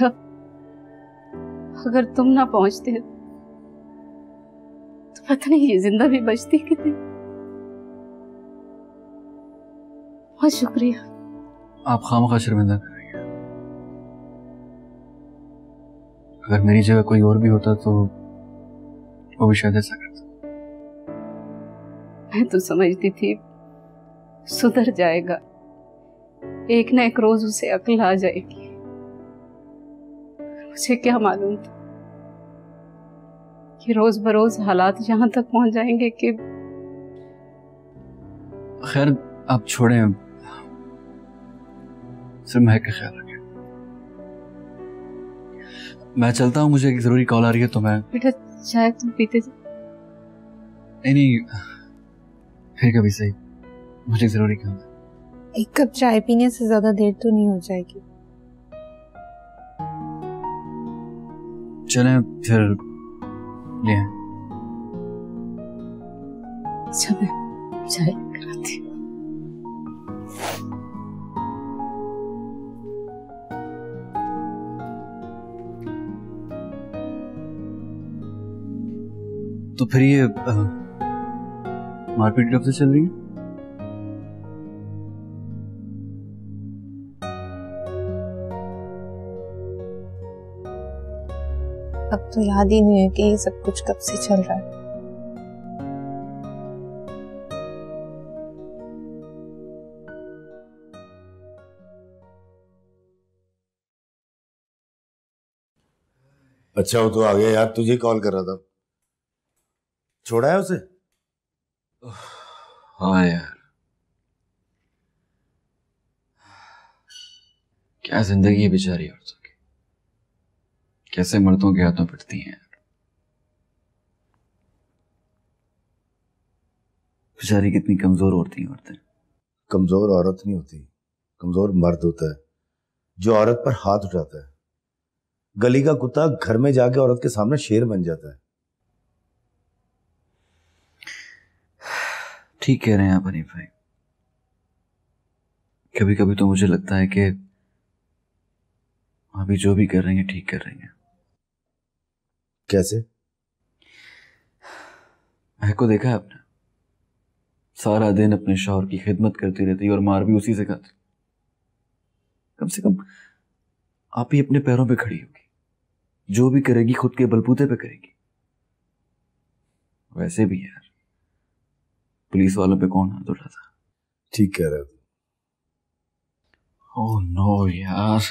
बेटा अगर तुम ना पहुँचते तो पता नहीं ये ज़िंदा भी बचती कि नहीं बहुत शुक्रिया। आप खामखा शर्मिंदा कर रही हैं अगर मेरी जगह कोई और भी होता तो वो भी शायद ऐसा करता। मैं तो समझती थी सुधर जाएगा। एक ना एक रोज उसे अकल आ जाएगी। मुझे क्या मालूम था? कि रोज बरोज हालात यहाँ तक पहुँच जाएँगे कि खैर आप छोड़ें सिर्फ़ महक का ख्याल रखें। मैं चलता हूँ मुझे एक ज़रूरी कॉल आ रही है तो मैं बेटा चाय तुम पीते जा नहीं नहीं फिर कभी सही। मुझे ज़रूरी काम है। एक कप चाय पीने से ज़्यादा देर तो नहीं हो जाएगी। चलें फिर ले आएँ। चाय कराती तो फिर ये मारपीट कब से चल रही है तो याद ही नहीं है कि ये सब कुछ कब से चल रहा है। अच्छा वो तो आ गया यार तुझे कॉल कर रहा था। छोड़ा है उसे? हाँ यार। क्या ज़िंदगी है बेचारी औरतों कैसे मर्दों के हाथों पिटती हैं? बेचारी कितनी कमज़ोर होती हैं औरतें। कमज़ोर औरत नहीं होती कमज़ोर मर्द होता है जो औरत पर हाथ उठाता है। गली का कुत्ता घर में जाके औरत के सामने शेर बन जाता है। ठीक कह रहे हैं आप हनीफ भाई। कभी कभी तो मुझे लगता है कि अभी जो भी कर रही हैं ठीक कर रही हैं। कैसे? महक को देखा है आपने। सारा दिन अपने शौहर की खिदमत करती रहती और मार भी उसी से खाती। कम से कम आप ही अपने पैरों पे खड़ी होगी। जो भी करेगी खुद के बलबूते पे करेगी। वैसे भी यार पुलिस वालों पे कौन हाथ उठा था ठीक कह रहा है। ओह नो यार।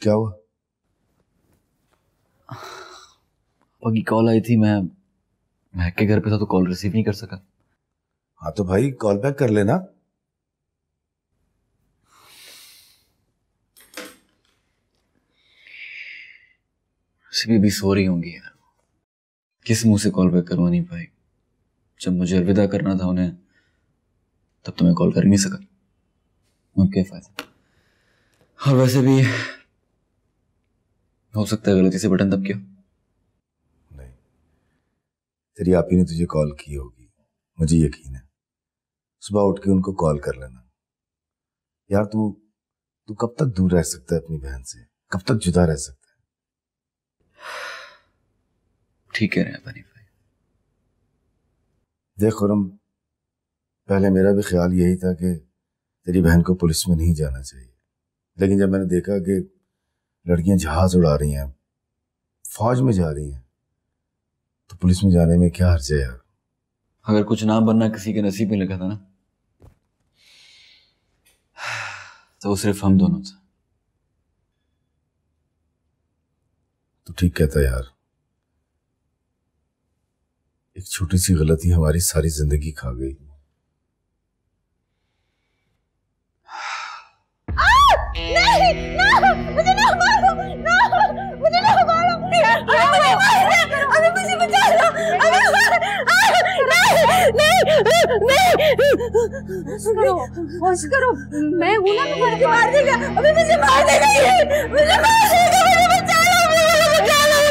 क्या हुआ? पगी कॉल आई थी मैं महक के घर पे था तो कॉल रिसीव नहीं कर सका। हाँ तो भाई कॉल बैक कर लेना। भी सो रही होंगी यार। किस मुँह से कॉल बैक करवा नहीं पाई। जब मुझे अलविदा करना था उन्हें तब तो मैं कॉल कर नहीं सका। अब क्या फ़ायदा और वैसे भी हो सकता है गलती से बटन दब गया। नहीं। तेरी आपी ने तुझे कॉल की होगी। मुझे यकीन है। सुबह उठ के उनको कॉल कर लेना। यार तू तू कब तक दूर रह सकता है अपनी बहन से? कब तक जुदा रह सकता है? ठीक रहे हैं बनी भाई। देख खुरम पहले मेरा भी ख्याल यही था कि तेरी बहन को पुलिस में नहीं जाना चाहिए। लेकिन जब मैंने देखा कि लड़कियाँ जहाज़ उड़ा रही हैं फौज में जा रही हैं तो पुलिस में जाने में क्या हर्ज है यार? अगर कुछ ना बनना किसी के नसीब में लिखा था ना तो वो सिर्फ़ हम दोनों थे। तो ठीक कहता यार एक छोटी सी गलती हमारी सारी ज़िंदगी खा गई। होश करो होश करो मैं हूँ ना मुझे मार देगा अभी मुझे मार देगा ये मुझे मार देगा मुझे बचा लो मुझे बचा लो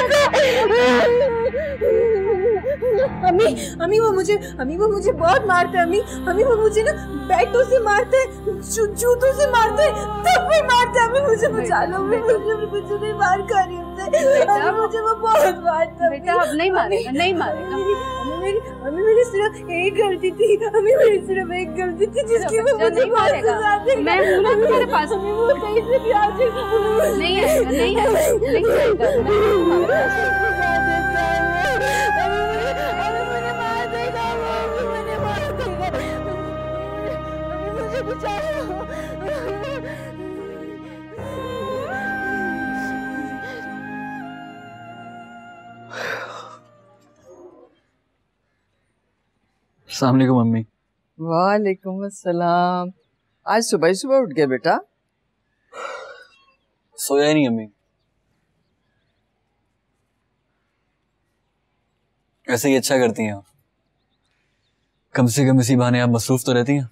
अम्मी अम्मी वो मुझे अम्मी वो मुझे बहुत मारते हैं अम्मी। अम्मी वो मुझे ना बैटों से मारते हैं जू, जूतों से मारते हैं तब भी मारते हैं। अम्मी मुझे बचा लो अम्मी मुझे मुझे नहीं मार खा रही अम्मी मुझे वो बहुत मारते हैं बेटा अब नहीं मारेगा नहीं मारेगा। मेरी अम्मी मेरी सिर्फ़ एक गलती थी अम्मी मेरी सिर्फ़ एक गलती थी जिसकी वो मुझे नहीं मारेगा। मैं हूँ ना तुम्हारे पास। अम्मी वो कहीं से भी आ जाए नहीं आएगा नहीं आएगा नहीं आएगा। अलैक्म मम्मी। वालेकुम अस्सलाम। आज सुबह सुबह उठ गए बेटा। सोया नहीं अम्मी ऐसे ही अच्छा करती हैं आप। कम से कम इसी बहाने आप मसरूफ तो रहती हैं।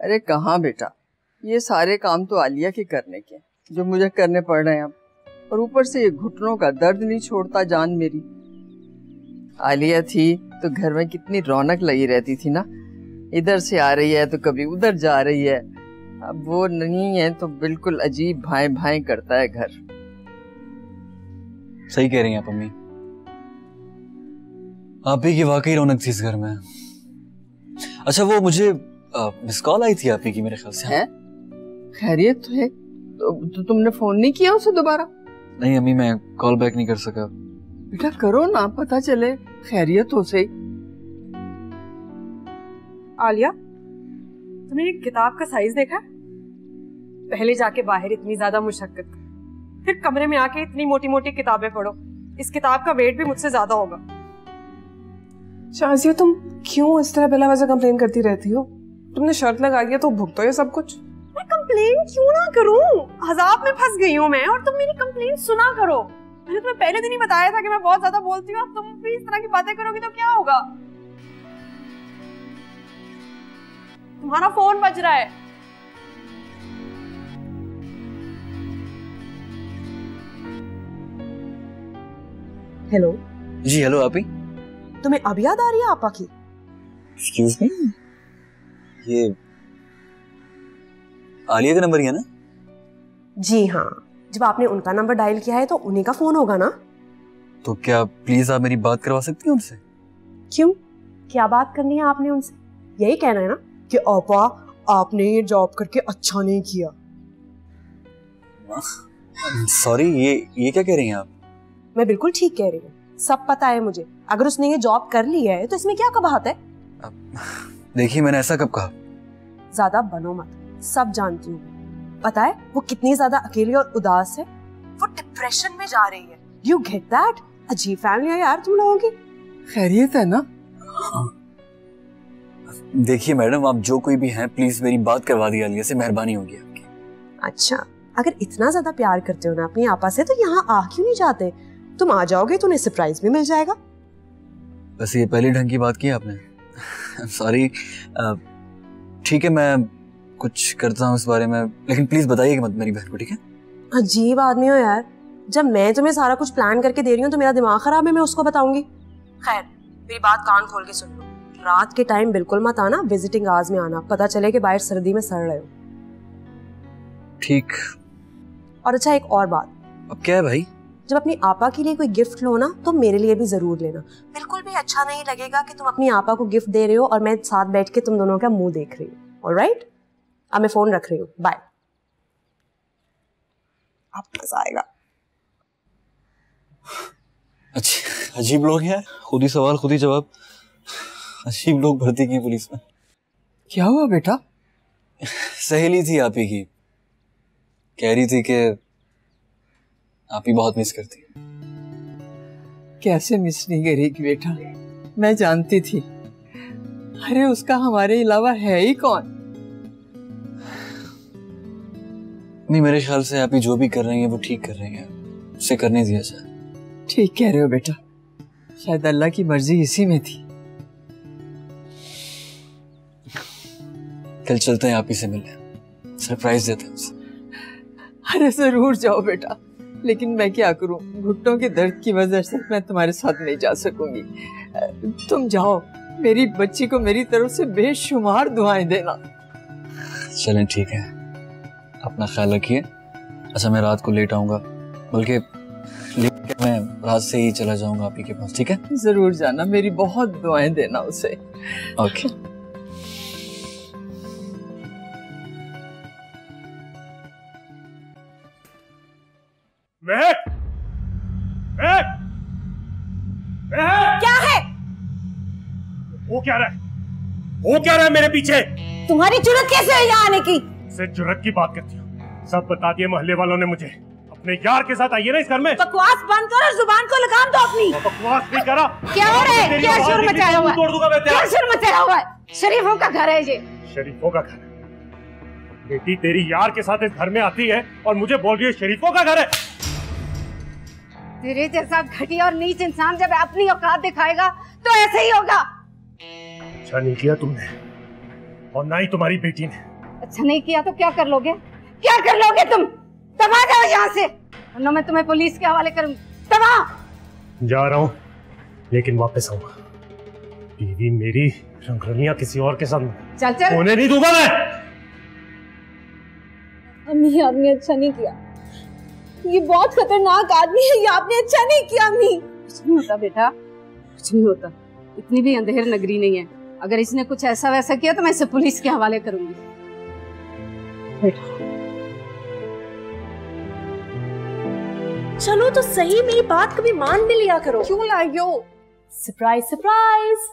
अरे कहाँ बेटा? ये सारे काम तो आलिया के करने के जो मुझे करने पड़ रहे हैं अब। और ऊपर से ये घुटनों का दर्द नहीं छोड़ता जान मेरी। आलिया थी तो घर में कितनी रौनक लगी रहती थी ना। इधर से आ रही है तो कभी उधर जा रही है। अब वो नहीं है तो बिल्कुल अजीब भाई भाई करता है घर। सही कह रही हैं आप अम्मी। आप ही की वाकई रौनक थी इस घर में। अच्छा वो मुझे मिस कॉल आई थी आप ही की मेरे ख्याल से है? खैरियत तो है। तो, तो तुमने फ़ोन नहीं किया उसे दोबारा? नहीं अम्मी मैं कॉल बैक नहीं कर सका। बेटा करो ना पता चले। खैरियत हो सही। आलिया तुमने ये किताब का साइज़ देखा पहले जाके बाहर इतनी ज़्यादा मुशक्कत फिर कमरे में आके इतनी मोटी मोटी किताबें पढ़ो। इस किताब का वेट भी मुझसे ज़्यादा होगा। शाजिया तुम क्यों इस तरह बिला वजह कंप्लेन करती रहती हो? तुमने शर्त लगा दिया तो भुगतो ये सब कुछ। मैं कंप्लेन क्यों ना करूँ? हजाब में फंस गई हूँ मैं और तुम मेरी कंप्लेन सुना करो। मैंने तुम्हें पहले दिन ही बताया था कि मैं बहुत ज़्यादा बोलती हूँ। अब तुम भी इस तरह की बातें करोगी तो क्या होगा? तुम्हारा फ़ोन बज रहा है। हेलो? जी हेलो आप तुम्हें अब याद आ रही है आपा की? एक्सक्यूज मी ये आलिया का नंबर है ना? जी हाँ। जब आपने उनका नंबर डायल किया है तो उन्हीं का फ़ोन होगा ना? तो क्या प्लीज़ आप मेरी बात करवा सकती हैं उनसे? क्यों? क्या बात करनी है आपने उनसे? यही कहना है ना कि आपा आपने ये जॉब करके अच्छा नहीं किया। सॉरी ये ये क्या कह रही हैं आप? मैं बिल्कुल ठीक कह रही हूँ। सब पता है मुझे। अगर उसने ये जॉब कर ली है तो इसमें क्या कबाहत है? देखिए मैंने ऐसा कब कहा। ज़्यादा बनो मत। सब जानती हूँ पता है वो कितनी ज़्यादा अकेली और उदास है? वो डिप्रेशन में जा रही है। यू गेट दैट अजीब फैमिली है यार तुम लोगों की। खैरियत है ना? देखिए मैडम आप जो कोई भी हैं प्लीज़ मेरी बात करवा दी आलिया से मेहरबानी होगी आपकी। अच्छा अगर इतना ज़्यादा प्यार करते हो ना अपनी आपा से तो यहाँ आ क्यों नहीं जाते? तुम आ जाओगे तो उन्हें सरप्राइज़ भी मिल जाएगा। वैसे ये पहले ढंग की बात की आपने। सॉरी ठीक है मैं कुछ करता हूँ इस बारे में। लेकिन प्लीज़ बताइए मत मेरी बहन को ठीक है? अजीब आदमी हो यार। जब मैं तुम्हें सारा कुछ प्लान करके दे रही हूँ तो मेरा दिमाग खराब है मैं उसको बताऊँगी। खैर मेरी बात कान खोल के सुन लो। रात के टाइम बिल्कुल मत आना विजिटिंग आवर्स में आना। पता चले कि बाहर सर्दी में सड़ रहे हो। ठीक। और अच्छा एक और बात। अब क्या है भाई? जब अपनी आपा के लिए कोई गिफ्ट लो ना तो मेरे लिए भी ज़रूर लेना। बिल्कुल भी अच्छा नहीं लगेगा कि तुम अपनी आपा को गिफ्ट दे रहे हो और मैं साथ बैठ के तुम दोनों का मुँह देख रही हूँ। ऑलराइट अब मैं फ़ोन रख रही हूँ। बाय मज़ा आएगा। अच्छा अजीब लोग हैं। खुद ही सवाल खुद ही जवाब। अजीब लोग भर्ती की पुलिस में। क्या हुआ बेटा? सहेली थी आप ही की। कह रही थी कि आप ही बहुत मिस करती कैसे मिस नहीं करेगी बेटा? मैं जानती थी। अरे उसका हमारे अलावा है ही कौन? नहीं मेरे ख्याल से आप ही जो भी कर रही हैं वो ठीक कर रही हैं। उसे करने दिया जाए ठीक कह रहे हो बेटा। शायद अल्लाह की मर्ज़ी इसी में थी। कल चलते हैं आप ही से मिलने। सरप्राइज़ देते हैं उसे। अरे ज़रूर जाओ बेटा। लेकिन मैं क्या करूँ? घुटनों के दर्द की वजह से मैं तुम्हारे साथ नहीं जा सकूँगी। तुम जाओ। मेरी बच्ची को मेरी तरफ़ से बेशुमार दुआएँ देना। चलें ठीक है। अपना ख्याल रखिए। अच्छा मैं रात को लेट आऊँगा बल्कि लेट मैं रात से ही चला जाऊँगा आप ही के पास ठीक है? ज़रूर जाना मेरी बहुत दुआएँ देना उसे। ओके महक महक महक क्या है? वो क्या रहा है? वो क्या रहा है मेरे पीछे? तुम्हारी ज़रूरत कैसे है यहाँ आने की? से जुरत की बात करती हूँ। सब बता दिए मोहल्ले वालों ने मुझे। अपने यार के साथ आइए ना इस घर में। बकवास बंद करो ज़ुबान को लगाम दो अपनी। बकवास नहीं करा। क्या हो रहा है? क्या शोर मचाया हुआ तोड़ दूँगा मैं क्या शोर मचाया हुआ है? शरीफों का घर है ये। शरीफों का घर। है बेटी तेरी यार के साथ इस घर में आती है और मुझे बोल रही है शरीफों का घर है। तेरे जैसा घटिया और नीच इंसान जब अपनी औकात दिखाएगा तो ऐसे ही होगा। अच्छा नहीं किया तुमने। और ना ही तुम्हारी बेटी ने। अच्छा नहीं किया तो क्या कर लोगे? क्या कर लोगे तुम? तब आ जाओ यहाँ से। वरना मैं तुम्हें पुलिस के हवाले करूँगी। तब आ जा रहा हूँ लेकिन वापस आऊँगा। बीवी मेरी रंगरलियाँ किसी और के साथ चल चल। होने नहीं दूँगा मैं। अम्मी आपने अच्छा नहीं किया। ये बहुत खतरनाक आदमी है ये आपने अच्छा नहीं किया अम्मी। कुछ नहीं होता बेटा कुछ नहीं होता। इतनी भी अंधेर नगरी नहीं है। अगर इसने कुछ ऐसा वैसा किया तो मैं इसे पुलिस के हवाले करूँगी। चलो तो सही मेरी बात कभी मान भी लिया करो। क्यों हो सरप्राइज़ सरप्राइज़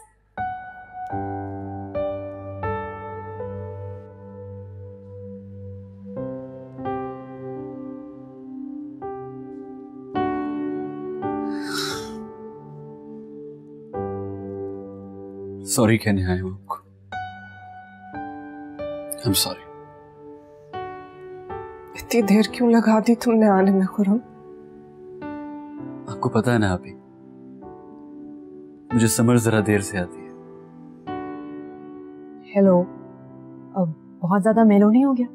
सॉरी कहने आए हूँ आपको आई एम सॉरी इतनी देर क्यों लगा दी तुमने आने में खुरम? आपको पता है ना अभी मुझे समझ जरा देर से आती है। हेलो अब बहुत ज़्यादा मेलो नहीं हो गया?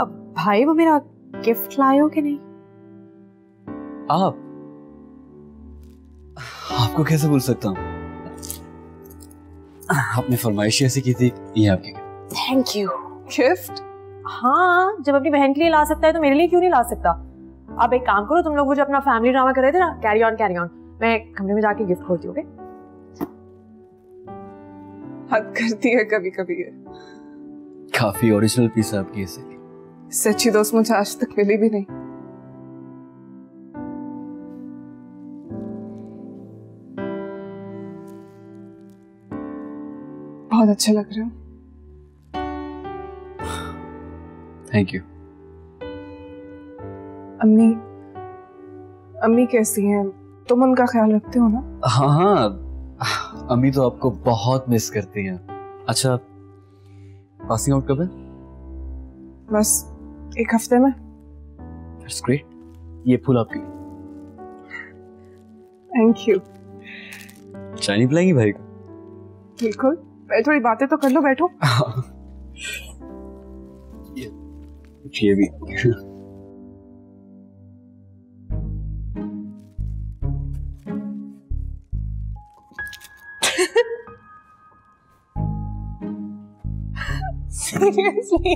अब भाई वो मेरा गिफ्ट लाए हो कि नहीं? आप? आपको कैसे भूल सकता हूँ? आपने फरमाइश ऐसी की थी ये आपके थैंक यू गिफ्ट हाँ जब अपनी बहन के लिए ला सकता है तो मेरे लिए क्यों नहीं ला सकता? आप एक काम करो तुम लोग वो जो अपना फैमिली ड्रामा कर रहे थे ना कैरी ऑन कैरी ऑन मैं कमरे में जाके गिफ्ट खोलती हूँ हद करती है कभी कभी ये। काफ़ी ओरिजिनल पीस है आपकी ऐसे इससे अच्छी दोस्त मुझे आज तक मिली भी नहीं। बहुत अच्छा लग रहा हो। थैंक यू अम्मी अम्मी कैसी हैं? तुम उनका ख्याल रखते हो ना? हाँ हाँ। अम्मी तो आपको बहुत मिस करती हैं। अच्छा पासिंग आउट कब है? बस एक हफ़्ते में। दैट्स ग्रेट ये फूल आपके। थैंक यू चाय नहीं पिलाएँगी भाई? को बिल्कुल थोड़ी बातें तो कर लो बैठो। ये भी सीरियसली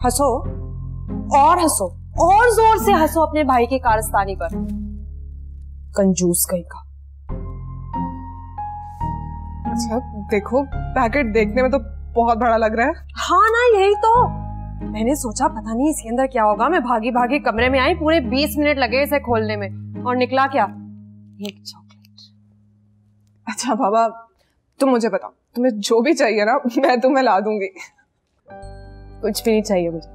हंसो और हंसो और ज़ोर से हंसो अपने भाई के कारस्तानी पर। कंजूस कहीं का। अच्छा देखो पैकेट देखने में तो बहुत बड़ा लग रहा है। हाँ ना यही तो। मैंने सोचा पता नहीं इसके अंदर क्या होगा। मैं भागी भागी कमरे में आई पूरे 20 मिनट लगे इसे खोलने में। और निकला क्या? एक चॉकलेट। अच्छा बाबा तुम मुझे बताओ। तुम्हें जो भी चाहिए ना मैं तुम्हें ला दूँगी। कुछ भी नहीं चाहिए मुझे।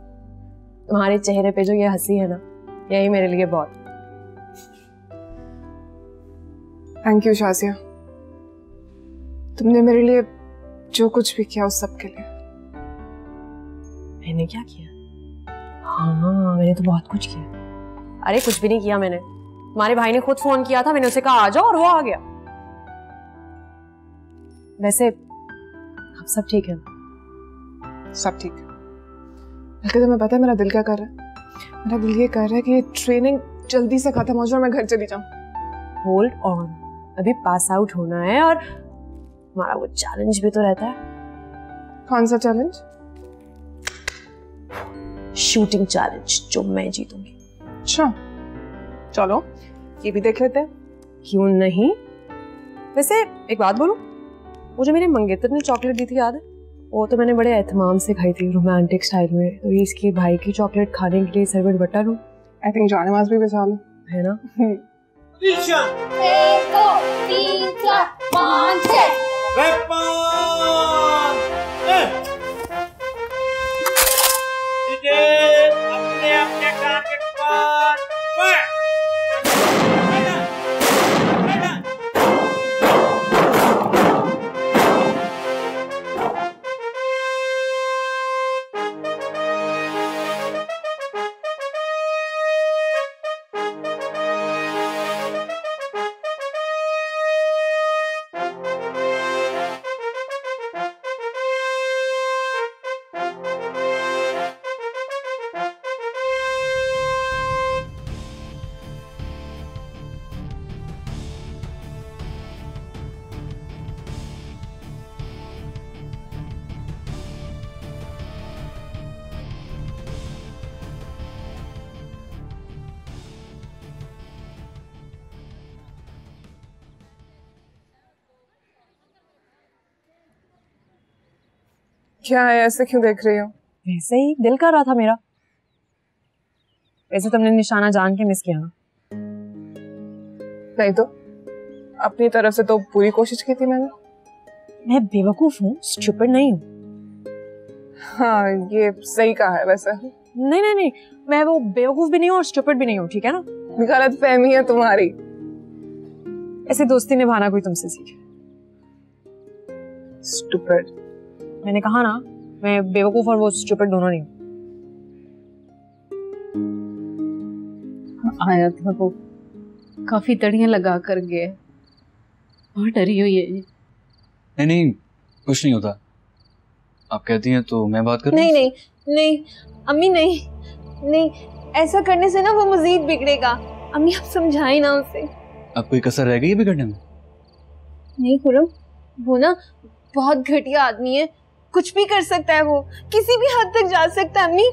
तुम्हारे चेहरे पे जो ये हँसी है ना यही मेरे लिए बहुत। थैंक यू शाजिया तुमने मेरे लिए जो कुछ भी किया उस सब के लिए। मैंने क्या किया? हाँ मैंने तो बहुत कुछ किया। अरे कुछ भी नहीं किया मैंने। तुम्हारे भाई ने खुद फ़ोन किया था मैंने उसे कहा आ जाओ और वो आ गया। वैसे अब सब ठीक है? सब ठीक है। बल्कि तुम्हें पता है मेरा दिल क्या कर रहा है? मेरा दिल ये कर रहा है कि ये ट्रेनिंग जल्दी से खत्म हो जाए और मैं घर चली जाऊँ। होल्ड ऑन अभी पास आउट होना है और हमारा वो चैलेंज भी तो रहता है। कौन सा चैलेंज शूटिंग चैलेंज जो मैं जीतूँगी। अच्छा। चलो ये भी देख लेते हैं। क्यों नहीं? वैसे एक बात बोलूँ वो जो मेरे मंगेतर ने चॉकलेट दी थी याद है? वो तो मैंने बड़े एहतमाम से खाई थी रोमांटिक स्टाइल में। तो ये इसके भाई की चॉकलेट खाने के लिए सर्वेंट बटा लूँ आई थिंक जाने माज भी बचा लो है ना? एक दो तीन चार पाँच छः अपने अपने क्या है? ऐसे क्यों देख रही हो? वैसे ही दिल कर रहा था मेरा। वैसे तुमने निशाना जान के मिस किया ना। नहीं तो अपनी तरफ़ से तो पूरी कोशिश की थी मैंने। मैं बेवकूफ़ हूँ स्टूपिड नहीं हूँ। हाँ ये सही कहा है वैसे। नहीं नहीं नहीं मैं वो बेवकूफ़ भी नहीं हूँ और स्टूपिड भी नहीं हूँ ठीक है ना? गलत फहमी है तुम्हारी। ऐसे दोस्ती निभाना कोई तुमसे सीखे। स्टूपिड मैंने कहा ना मैं बेवकूफ़ और वो स्टूपिड दोनों नहीं आया था वो। काफ़ी तड़ियाँ लगा कर गए। बहुत डरी हुई है नहीं नहीं कुछ नहीं होता। आप कहती हैं तो मैं बात करूँ नहीं नहीं नहीं अम्मी नहीं नहीं ऐसा करने से ना वो मजीद बिगड़ेगा। अम्मी आप समझाए ना उसे। अब कोई कसर रह गई है बिगड़ने में? नहीं खुरम वो ना बहुत घटिया आदमी है। कुछ भी कर सकता है वो। किसी भी हद तक जा सकता है अम्मी।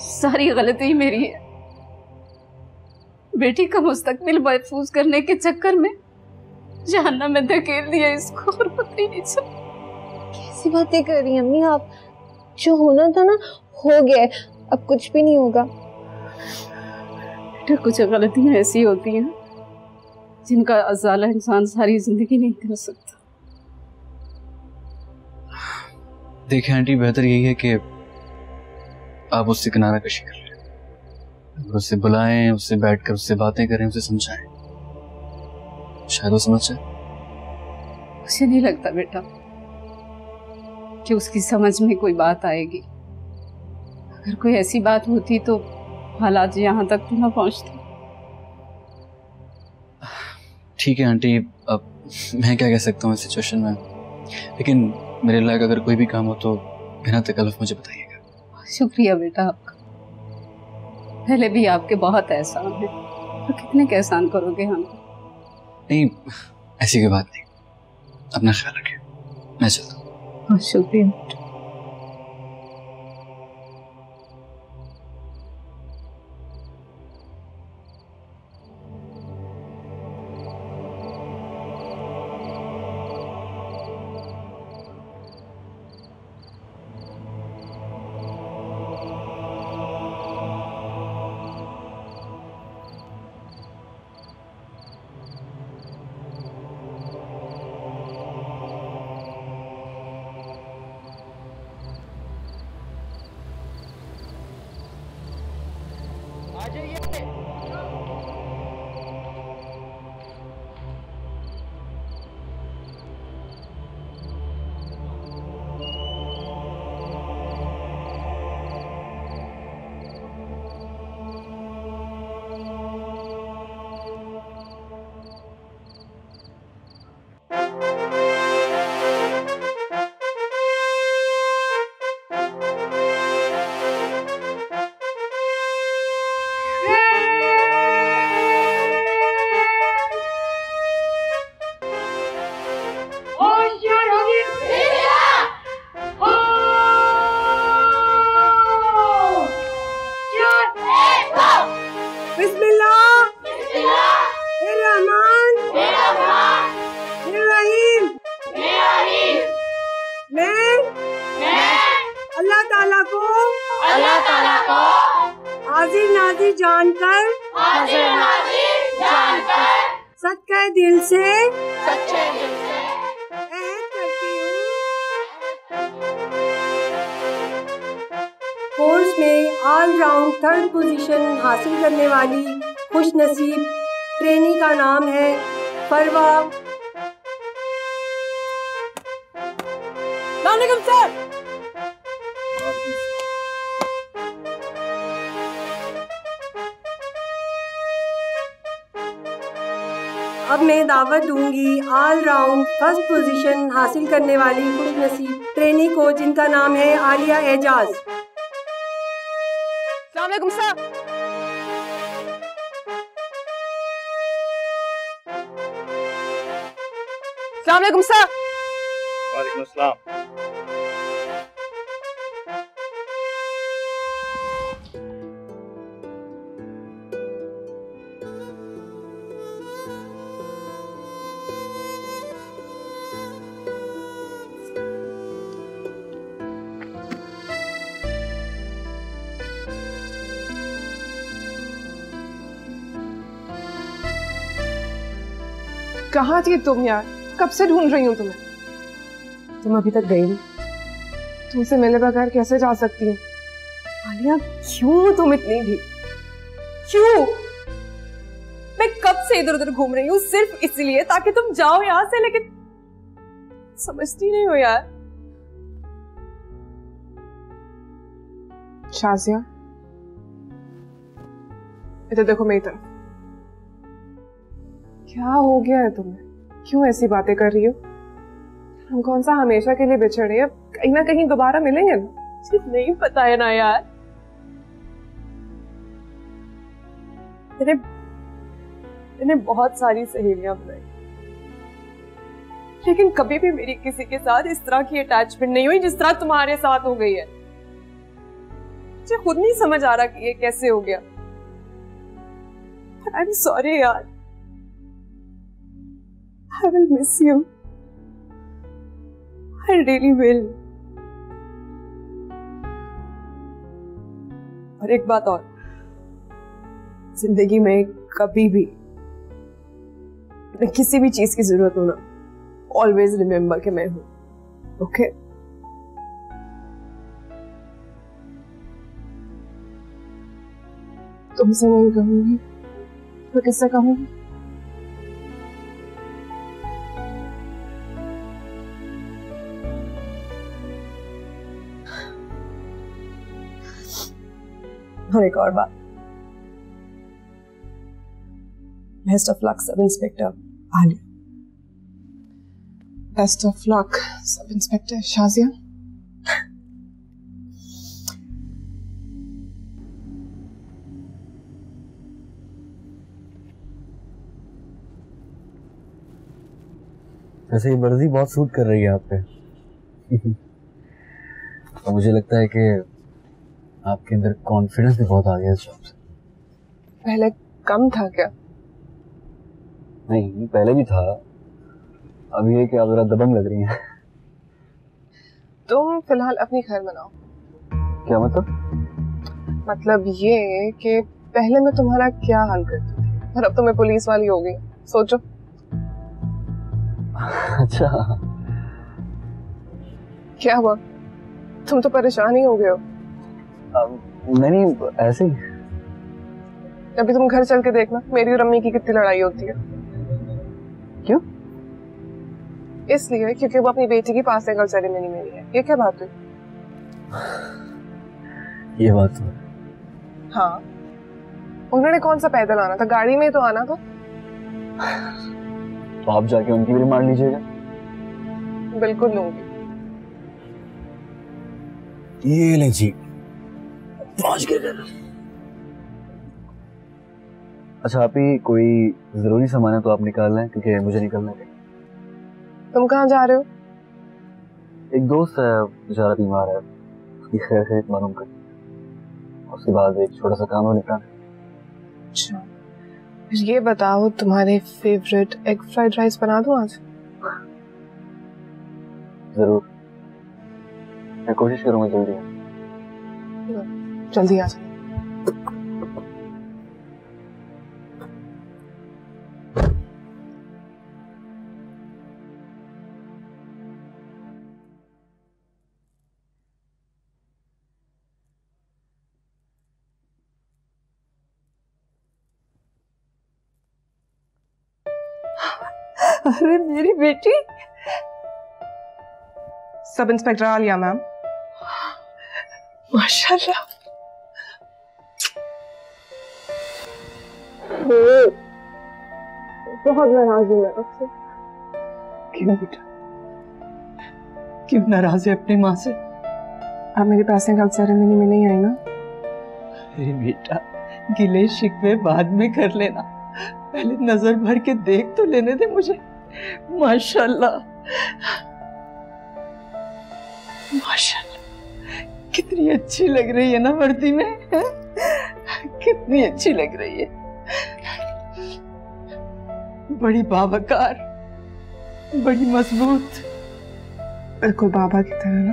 सारी गलती मेरी है। बेटी का मुस्तकबिल महफूज करने के चक्कर में जानना में धकेल दिया इसको और पता ही नहीं चला कैसी बातें कर रही हैं अम्मी आप? जो होना था ना हो गया अब कुछ भी नहीं होगा। बेटा कुछ गलतियाँ ऐसी होती हैं जिनका अजाला इंसान सारी ज़िंदगी नहीं कर सकता। देखिए आंटी बेहतर यही है कि आप उससे किनारा कशी कर लें। अगर उससे बुलाएँ उससे बैठकर उससे बातें करें उसे समझाएँ शायद वो समझ जाए। मुझे नहीं लगता बेटा कि उसकी समझ में कोई बात आएगी। अगर कोई ऐसी बात होती तो हालात यहाँ तक तो ना पहुँचते। ठीक है आंटी अब मैं क्या कह सकता हूँ इस सिचुएशन में? लेकिन मेरे लायक अगर कोई भी काम हो तो बिना तकल्फ मुझे बताइएगा। शुक्रिया बेटा आपका पहले भी आपके बहुत एहसान है। तो कितने के एहसान करोगे हम? नहीं ऐसी कोई बात नहीं। अपना ख्याल रखिए। मैं चलता हूँ। शुक्रिया। दूँगी ऑल राउंड फ़र्स्ट पोजीशन हासिल करने वाली खुश नसीब ट्रेनी को जिनका नाम है आलिया एजाज। सलाम सर। सलाम सर। वालेकुम कहाँ थी तुम यार? कब से ढूंढ रही हूँ तुम्हें? तुम अभी तक गई नहीं तुमसे मिले बगैर कैसे जा सकती हूँ? आलिया, क्यों तुम इतनी ढीठ क्यों? मैं कब से इधर उधर घूम रही हूँ सिर्फ़ इसलिए ताकि तुम जाओ यहाँ से, लेकिन समझती नहीं हो यार। शाजिया, इधर देखो मेरी तरफ़। क्या हो गया है तुम्हें? क्यों ऐसी बातें कर रही हो? हम कौन सा हमेशा के लिए बिछड़े हैं? कहीं ना कहीं दोबारा मिलेंगे ना? नहीं पता है ना यार। मैंने मैंने बहुत सारी सहेलियाँ बनाई। लेकिन कभी भी मेरी किसी के साथ इस तरह की अटैचमेंट नहीं हुई, जिस तरह तुम्हारे साथ हो गई है। मुझे खुद नहीं समझ आ रहा कि ये कैसे हो गया। आई एम सॉरी यार। I will miss you I really will और एक बात और। ज़िंदगी में कभी भी किसी भी चीज़ की ज़रूरत हो ना ऑलवेज रिमेम्बर कि मैं हूँ। ओके तुमसे नहीं कहूँगी तो किससे कहूँगी? और एक और बात best of luck sub inspector Alia best of luck sub inspector Shazia वैसे ये वर्दी बहुत सूट कर रही है आप पे। और मुझे लगता है कि आपके अंदर कॉन्फिडेंस भी बहुत आ गया इस जॉब से। पहले कम था क्या? नहीं पहले भी था। अभी ये कि आप जरा दबंग लग रही हैं। तुम फ़िलहाल अपनी खैर मनाओ। क्या मतलब? मतलब ये कि पहले मैं तुम्हारा क्या हाल करती थी और अब तो मैं पुलिस वाली हो गई। सोचो। अच्छा। क्या हुआ? तुम तो परेशान ही हो गए हो। अब नहीं नहीं ऐसे ही अभी तुम घर चल के देखना मेरी और अम्मी की कितनी लड़ाई होती है। क्यों? इसलिए क्योंकि वो अपनी बेटी की पास एंगल सेरेमनी में नहीं है। ये क्या बात हुई? ये बात तो है। हाँ उन्होंने कौन सा पैदल आना था? गाड़ी में ही तो आना था? तो आप जाके उनकी भी मार लीजिएगा। बिल्कुल लूँगी। ये ले जी। पाँच के कर अच्छा आप ही कोई ज़रूरी सामान है तो आप निकाल लें क्योंकि मुझे निकलना है। तुम कहाँ जा रहे हो? एक दोस्त है बेचारा बीमार है। उसकी खैर खैरियत मालूम कर। उसके बाद एक छोटा सा काम और निपटाना अच्छा। फिर ये बताओ तुम्हारे फेवरेट एग फ्राइड राइस बना दूँ आज? ज़रूर। मैं कोशिश करूँगा जल्दी। जल्दी आ जाओ अरे मेरी बेटी। सब इंस्पेक्टर आलिया मैम। माशाल्लाह। बहुत नाराज़ हूँ मैं आपसे। क्यों बेटा? क्यों नाराज़ है अपनी माँ से? आप मेरी पैसे कल सेरेमनी में नहीं आई ना? अरे बेटा गिले शिकवे बाद में कर लेना। पहले नज़र भर के देख तो लेने दे मुझे। माशाल्लाह। माशाल्लाह। कितनी अच्छी लग रही है ना वर्दी में कितनी अच्छी लग रही है। बड़ी बावकार बड़ी मज़बूत। बिल्कुल बाबा की तरह ना।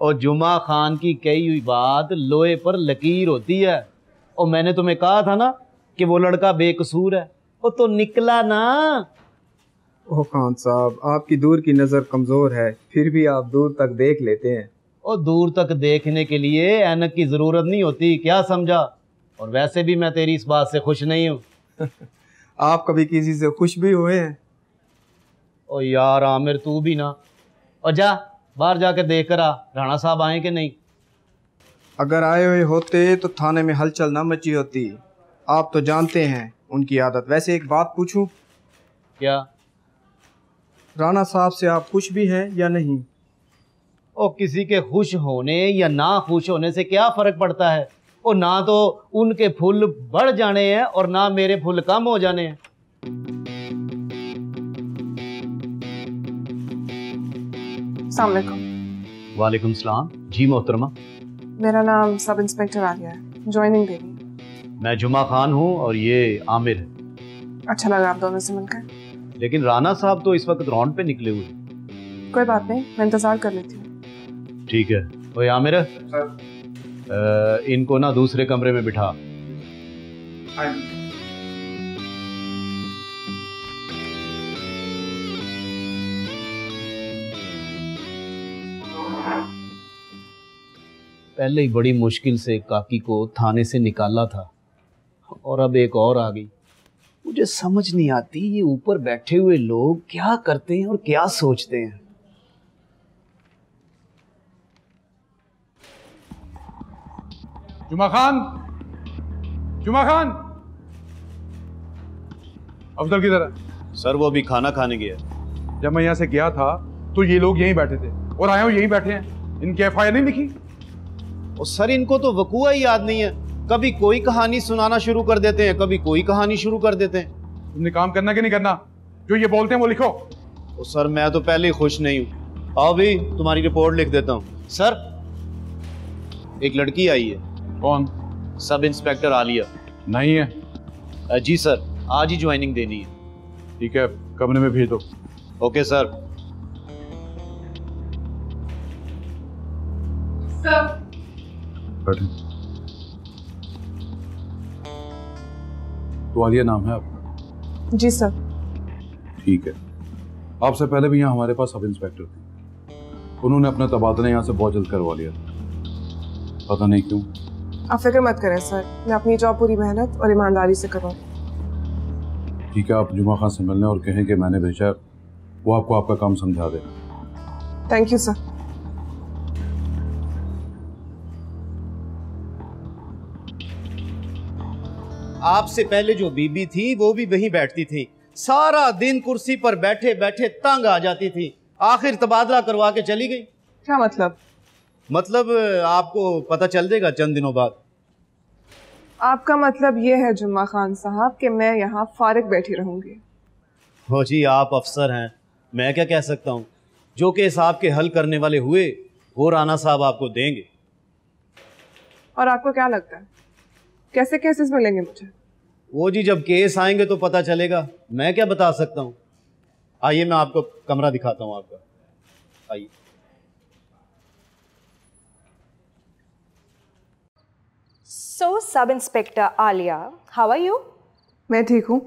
और जुमा खान की कही हुई बात लोहे पर लकीर होती है। और मैंने तुम्हें कहा था ना कि वो लड़का बेकसूर है। वो तो निकला ना। ओ खान साहब आपकी दूर की नज़र कमज़ोर है फिर भी आप दूर तक देख लेते हैं। और दूर तक देखने के लिए ऐनक की ज़रूरत नहीं होती क्या समझा? और वैसे भी मैं तेरी इस बात से खुश नहीं हूँ। आप कभी किसी से खुश भी हुए हैं? ओ यार आमिर तू भी ना। और जा बाहर जाके देख कर आ राणा साहब आए कि नहीं? अगर आए हुए होते तो थाने में हलचल ना मची होती। आप तो जानते हैं उनकी आदत। वैसे एक बात पूछूँ? क्या? राणा साहब से आप खुश भी हैं या नहीं? ओ किसी के खुश होने या ना खुश होने से क्या फ़र्क पड़ता है? ओ ना तो उनके फूल बढ़ जाने हैं और ना मेरे फूल कम हो जाने हैं। वालेकुम। सलाम। जी मोहतरमा। मेरा नाम सब इंस्पेक्टर आलिया है। ज्वाइनिंग है। मैं जुमा खान हूँ और ये आमिर है। अच्छा लगा आप दोनों से मिलकर। लेकिन राना साहब तो इस वक्त राउंड पे निकले हुए कोई बात नहीं मैं इंतज़ार कर लेती हूँ। ठीक है। ओए आमिर इनको ना दूसरे कमरे में बिठा। पहले ही बड़ी मुश्किल से काकी को थाने से निकाला था और अब एक और आ गई। मुझे समझ नहीं आती ये ऊपर बैठे हुए लोग क्या करते हैं और क्या सोचते हैं। जुमा खान! जुमा खान! अफजल किधर है? सर वो अभी खाना खाने गया। जब मैं यहाँ से गया था तो ये लोग यहीं बैठे थे और आए हो यहीं बैठे हैं। इनकी एफ़ आई आर नहीं लिखी। और सर इनको तो वकूआ ही याद नहीं है। कभी कोई कहानी सुनाना शुरू कर देते हैं कभी कोई कहानी शुरू कर देते हैं। तुमने काम करना कि नहीं करना? जो ये बोलते हैं वो लिखो। तो सर मैं तो पहले ही खुश नहीं हूँ। आओ भी तुम्हारी रिपोर्ट लिख देता हूँ। सर एक लड़की आई है। कौन? सब इंस्पेक्टर आलिया। नहीं है। जी सर आज ही ज्वाइनिंग देनी है। ठीक है कमरे में भेज। दो ओके सर। बैठे। तो आलिया नाम है आपका? जी सर। ठीक है। आपसे पहले भी यहाँ हमारे पास सब इंस्पेक्टर थे। उन्होंने अपना तबादला यहाँ से बहुत जल्द करवा लिया। पता नहीं क्यों। आप फ़िक्र मत करें सर। मैं अपनी जॉब पूरी मेहनत और ईमानदारी से करूँ ठीक है आप जुमा खान से मिलने और कहें कि मैंने भेजा वो आपको आपका काम समझा दे। थैंक यू सर आपसे पहले जो बीबी थी वो भी वहीं बैठती थी। सारा दिन कुर्सी पर बैठे बैठे तंग आ जाती थी। आखिर तबादला करवा के चली गई। क्या मतलब? मतलब आपको पता चल जाएगा चंद दिनों बाद। आपका मतलब ये है जुम्मा खान साहब कि मैं यहाँ फारिग बैठी रहूँगी। हो जी आप अफसर हैं। मैं क्या कह सकता हूँ? जो केस आपके हल करने वाले हुए वो राना साहब आपको देंगे। और आपको क्या लगता है? कैसे केसेस मिलेंगे मुझे? वो जी जब केस आएँगे तो पता चलेगा। मैं क्या बता सकता हूँ? आइए मैं आपको कमरा दिखाता हूँ आपका। आइए। So sub inspector Alia how are you? मैं ठीक हूँ।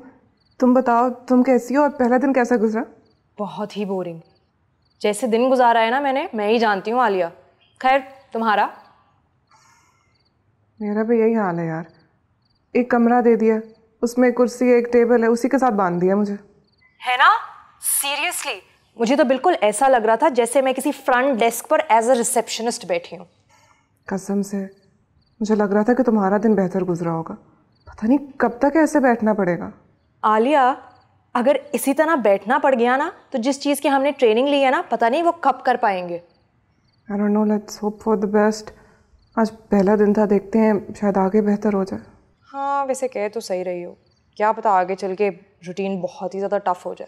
तुम बताओ तुम कैसी हो और पहला दिन कैसा गुजरा? बहुत ही बोरिंग जैसे दिन गुजारा है ना मैंने मैं ही जानती हूँ आलिया खैर तुम्हारा? मेरा भी यही हाल है यार। एक कमरा दे दिया। उसमें कुर्सी है एक टेबल है उसी के साथ बाँध दिया मुझे। है ना? सीरियसली मुझे तो बिल्कुल ऐसा लग रहा था जैसे मैं किसी फ्रंट डेस्क पर एज अ रिसेप्शनिस्ट बैठी हूँ। कसम से मुझे लग रहा था कि तुम्हारा दिन बेहतर गुजरा होगा। पता नहीं कब तक ऐसे बैठना पड़ेगा। आलिया अगर इसी तरह बैठना पड़ गया ना तो जिस चीज़ की हमने ट्रेनिंग ली है ना पता नहीं वो कब कर पाएँगे। I don't know let's hope for the best आज पहला दिन था देखते हैं शायद आगे बेहतर हो जाए। हाँ वैसे कह तो सही रही हो। क्या पता आगे चल के रूटीन बहुत ही ज़्यादा टफ हो जाए।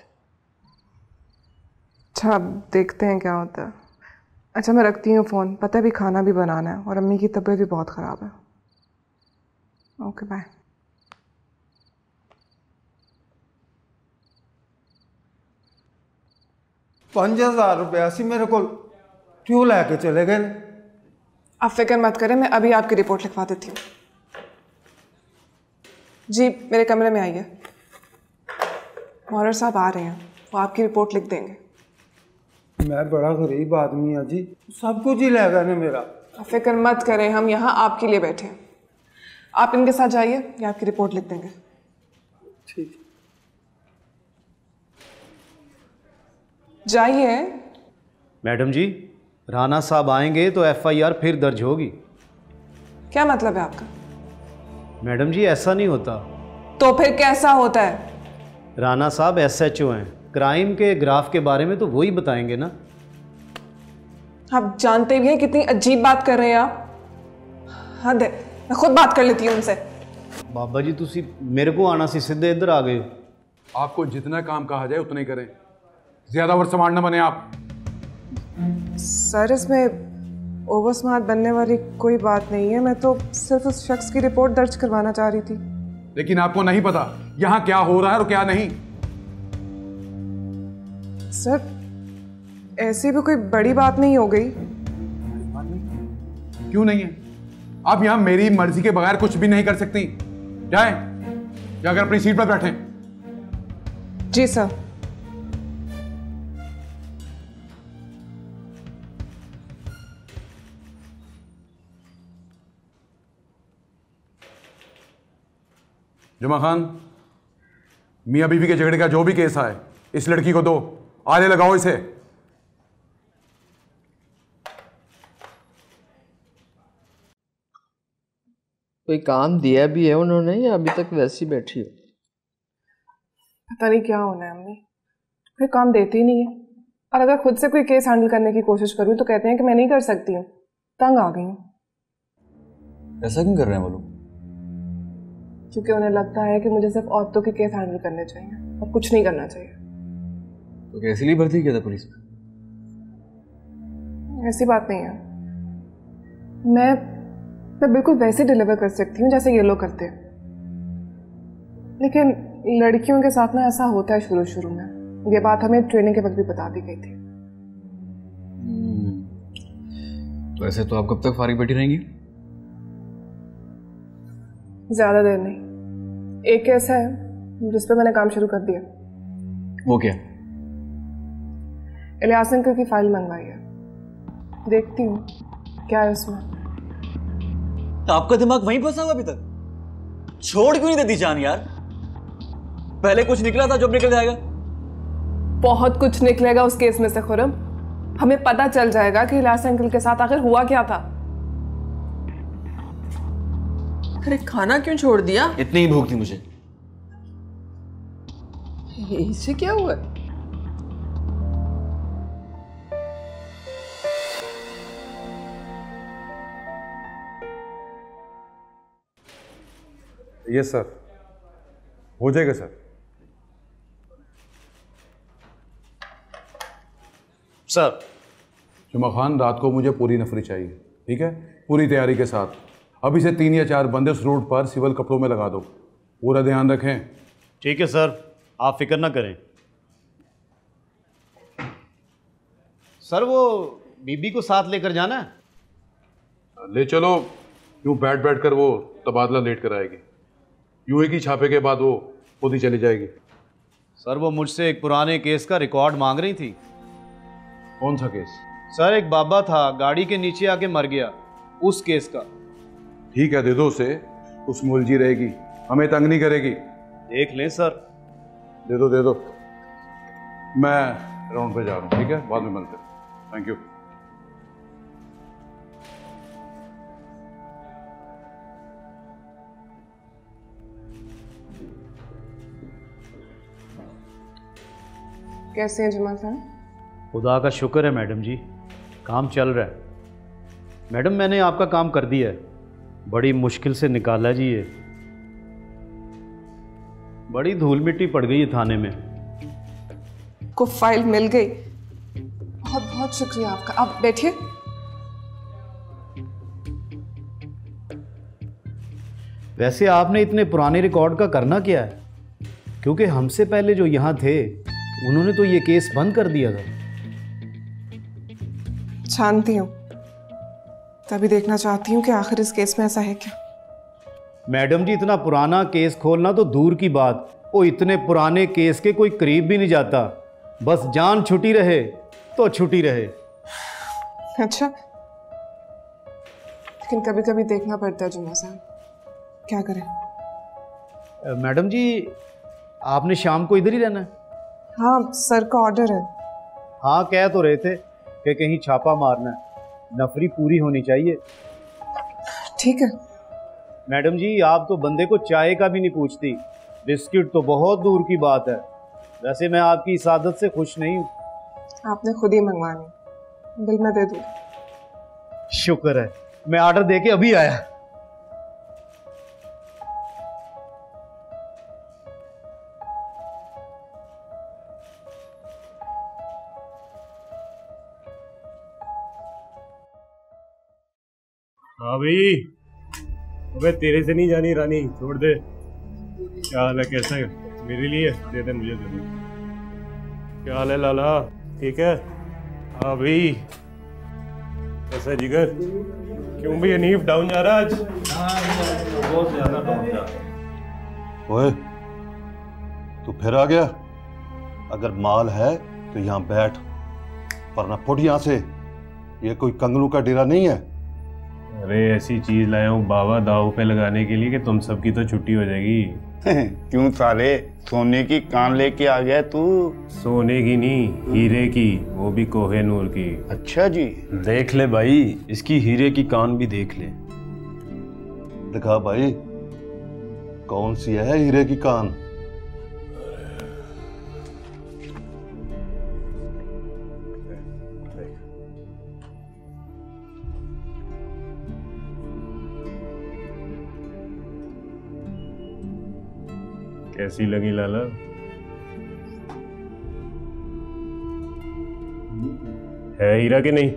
अच्छा अब देखते हैं क्या होता है। अच्छा मैं रखती हूँ फ़ोन पता है भी खाना भी बनाना है और अम्मी की तबीयत भी बहुत ख़राब है। ओके बाय पंज हज़ार रुपये असी मेरे को क्यों ला के चले गए? आप फ़िक्र मत करें मैं अभी आपकी रिपोर्ट लिखवा देती हूँ। जी मेरे कमरे में आइए। मौलर साहब आ रहे हैं। वो आपकी रिपोर्ट लिख देंगे। मैं बड़ा गरीब आदमी हाँ जी। सब कुछ ही लगा गए ने मेरा। आप फ़िक्र मत करें हम यहाँ आपके लिए बैठे हैं। आप इनके साथ जाइए ये आपकी रिपोर्ट लिख देंगे। ठीक। जाइए। मैडम जी राणा साहब आएँगे तो एफआईआर फिर दर्ज होगी। क्या मतलब है आपका? मैडम जी ऐसा नहीं होता। तो फिर कैसा होता है? राणा साहब एसएचओ हैं। क्राइम के ग्राफ के बारे में तो वही बताएँगे ना। आप जानते भी हैं कितनी अजीब बात कर रहे हैं आप। हद है मैं खुद बात कर लेती हूँ उनसे। बाबा जी तुसी मेरे को आना सी सीधे इधर आ गए। आपको जितना काम कहा जाए उतना ही करें। ज़्यादा वर्ष स्मार्ट न बने आप। सर इसमें ओवर स्मार्ट बनने वाली कोई बात नहीं है। मैं तो सिर्फ़ उस शख्स की रिपोर्ट दर्ज करवाना चाह रही थी। लेकिन आपको नहीं पता यहाँ क्या हो रहा है और क्या नहीं। सर ऐसी भी कोई बड़ी बात नहीं हो गई। क्यों नहीं है? आप यहाँ मेरी मर्ज़ी के बगैर कुछ भी नहीं कर सकती। जाए जाकर अपनी सीट पर बैठें। जी सर। जुमा खान मियाँ बीवी के झगड़े का जो भी केस आए इस लड़की को दो। आले लगाओ इसे। कोई काम दिया भी है उन्होंने या अभी तक वैसी बैठी हो? पता नहीं क्या होना है अम्मी कोई काम देती नहीं है। और अगर खुद से कोई केस हैंडल करने की कोशिश करूँ तो कहते हैं कि मैं नहीं कर सकती हूँ। तंग आ गई हूँ। ऐसा क्यों कर रहे हैं वो लोग? क्योंकि उन्हें लगता है कि मुझे सिर्फ़ औरतों के केस हैंडल करने चाहिए और कुछ नहीं करना चाहिए। तो कैसे लिए भर्ती किया था पुलिस? में ऐसी बात नहीं है। मैं मैं बिल्कुल वैसे डिलीवर कर सकती हूँ जैसे ये लोग करते हैं। लेकिन लड़कियों के साथ ना ऐसा होता है शुरू शुरू में। ये बात हमें ट्रेनिंग के वक्त भी बता दी गई थी। तो ऐसे तो आप कब तक फारिग बैठी रहेंगी? ज़्यादा देर नहीं। एक केस है जिस पे मैंने काम शुरू कर दिया। वो क्या इलियास अंकल की फ़ाइल मंगवाई है। देखती हूँ क्या है उसमें। तो आपका दिमाग वहीं फंसा हुआ अभी तक? छोड़ क्यों नहीं देती जान यार? पहले कुछ निकला था जो निकल जाएगा। बहुत कुछ निकलेगा उस केस में से खुरम। हमें पता चल जाएगा कि इलियास अंकल के साथ आखिर हुआ क्या था। अरे खाना क्यों छोड़ दिया? इतनी ही भूख थी मुझे। इससे क्या हुआ? यस सर हो जाएगा सर। सर। जुमा खान रात को मुझे पूरी नफरी चाहिए ठीक है? पूरी तैयारी के साथ। अभी से तीन या चार बंदे उस रोड पर सिविल कपड़ों में लगा दो। पूरा ध्यान रखें। ठीक है सर। आप फ़िक्र ना करें। सर वो बीबी को साथ लेकर जाना है? ले चलो। यूँ बैठ बैठ कर वो तबादला लेट कर आएगी यूए की छापे के बाद वो खुद ही चली जाएगी। सर वो मुझसे एक पुराने केस का रिकॉर्ड मांग रही थी। कौन सा केस? सर एक बाबा था गाड़ी के नीचे आके मर गया उस केस का। ठीक है दे दो उसे। उसमें उलझी रहेगी। हमें तंग नहीं करेगी। देख लें सर। दे दो दे दो। मैं राउंड पे जा रहा हूँ ठीक है? बाद में मिलते हैं। थैंक यू कैसे हैं जुमा साहब खुदा का शुक्र है मैडम जी। काम चल रहा है। मैडम मैंने आपका काम कर दिया है। बड़ी मुश्किल से निकाला जी ये। बड़ी धूल मिट्टी पड़ गई है थाने में। को फ़ाइल मिल गई। बहुत बहुत शुक्रिया आपका। आप बैठिए। वैसे आपने इतने पुराने रिकॉर्ड का करना क्या है? क्योंकि हमसे पहले जो यहाँ थे उन्होंने तो ये केस बंद कर दिया था। जानती हूँ। तभी देखना चाहती हूँ कि आखिर इस केस में ऐसा है क्या। मैडम जी इतना पुराना केस खोलना तो दूर की बात। वो इतने पुराने केस के कोई करीब भी नहीं जाता। बस जान छुटी रहे तो छुटी रहे। अच्छा। लेकिन कभी कभी देखना पड़ता है जुमा साहब। क्या करें? मैडम जी आपने शाम को इधर ही रहना है? हाँ सर का ऑर्डर है। हाँ कह तो रहे थे कि कहीं छापा मारना है। नफरी पूरी होनी चाहिए। ठीक है। मैडम जी आप तो बंदे को चाय का भी नहीं पूछती। बिस्किट तो बहुत दूर की बात है। वैसे मैं आपकी इस आदत से खुश नहीं हूँ। आपने खुद ही मंगवानी। बिल मैं दे दूँ। शुक्र है। मैं ऑर्डर दे के अभी आया। भाई अबे तेरे से नहीं जानी रानी छोड़ दे। क्या हाल है कैसा है? मेरे लिए दे दे मुझे दे दे। क्या हाल है लाला ठीक है? हाँ भाई कैसा है जिगर? क्यों भी नीफ डाउन जा रहा है आज? बहुत ज़्यादा डाउन जा रहा ओए तू फिर आ गया? अगर माल है तो यहाँ बैठ वरना फुट यहाँ से। ये कोई कंगलू का डेरा नहीं है। अरे ऐसी चीज़ लाया हूँ बाबा दाव पे लगाने के लिए कि तुम सबकी तो छुट्टी हो जाएगी। क्यों साले? सोने की कान लेके आ गया तू। सोने की नहीं हीरे की वो भी कोहे नूर की। अच्छा जी। देख ले भाई इसकी हीरे की कान भी देख ले। दिखा भाई कौन सी है हीरे की कान? कैसी लगी लाला। है हीरा के नहीं?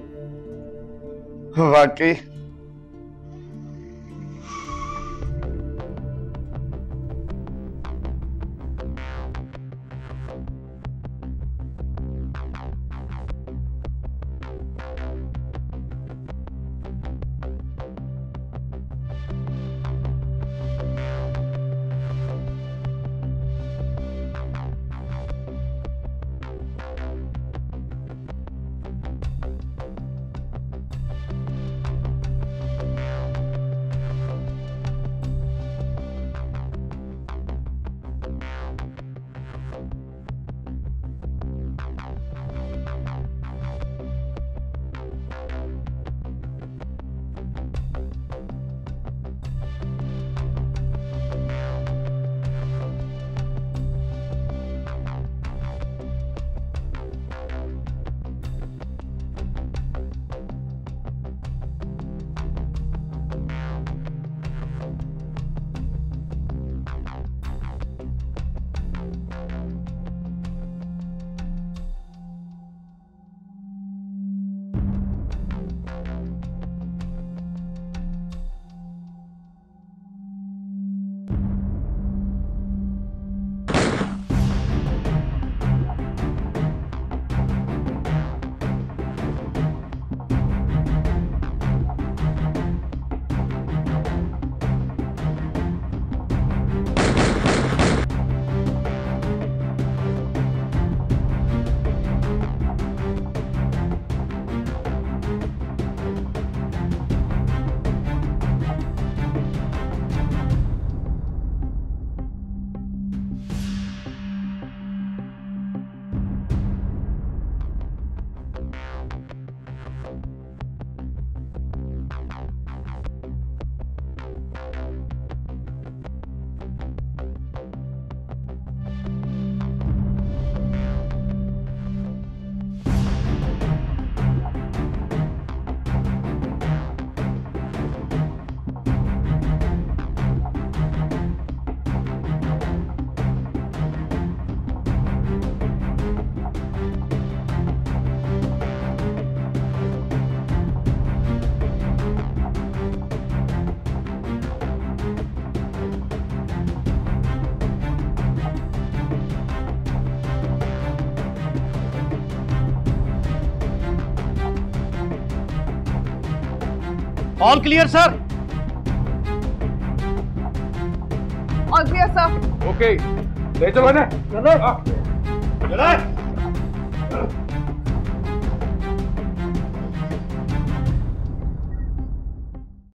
वाकई। All clear sir all clear sir okay ले चलो इन्हें चलो